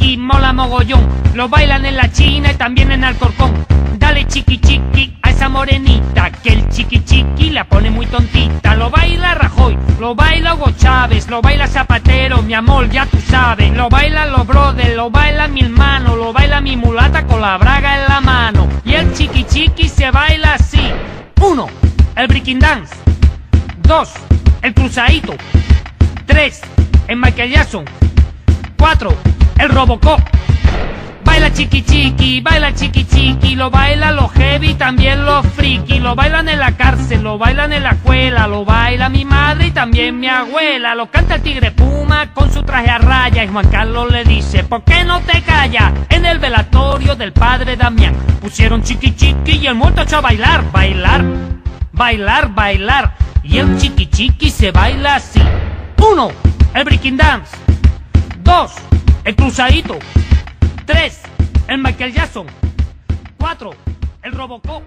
chiqui, mola mogollón. Lo bailan en la China y también en Alcorcón. Dale chiqui chiqui a esa morenita, que el chiqui chiqui la pone muy tontita. Lo baila Rajoy, lo baila Hugo Chávez, lo baila Zapatero, mi amor, ya tú sabes. Lo bailan los brothers, lo baila mi hermano, lo baila mi mulata con la braga en la mano. Y el chiqui chiqui se baila así. Uno, el breaking dance. Dos, el cruzadito. Tres, el Michael Jackson. Cuatro, el Robocop. Baila chiqui chiqui, baila chiqui chiqui, lo baila los heavy, también los friki, lo bailan en la cárcel, lo bailan en la escuela, lo baila mi madre y también mi abuela, lo canta el tigre Puma con su traje a raya y Juan Carlos le dice, ¿por qué no te callas? En el velatorio del padre Damián pusieron chiqui chiqui y el muerto echó a bailar, bailar, bailar, bailar, y el chiqui chiqui se baila así. Uno, el breaking dance. Dos, el cruzadito. 3. El Michael Jackson. 4. El Robocop.